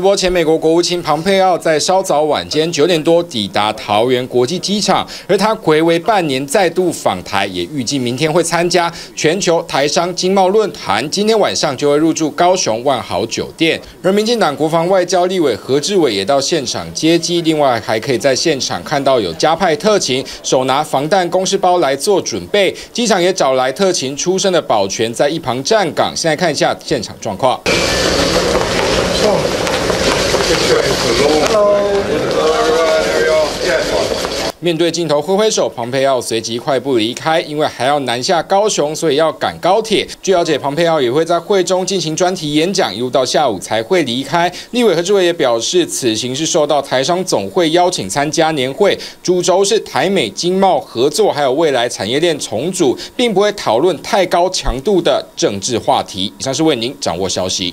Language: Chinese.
直播前，美国国务卿庞佩奥在稍早晚间九点多抵达桃园国际机场，而他回违半年再度访台，也预计明天会参加全球台商经贸论坛，今天晚上就会入住高雄万豪酒店。而民进党国防外交立委何志伟也到现场接机，另外还可以在现场看到有加派特勤手拿防弹公事包来做准备，机场也找来特勤出身的保全在一旁站岗。现在看一下现场状况。面对镜头挥挥手，庞佩奥随即快步离开，因为还要南下高雄，所以要赶高铁。据了解，庞佩奥也会在会中进行专题演讲，一路到下午才会离开。立委何志伟也表示，此行是受到台商总会邀请参加年会，主轴是台美经贸合作，还有未来产业链重组，并不会讨论太高强度的政治话题。以上是为您掌握消息。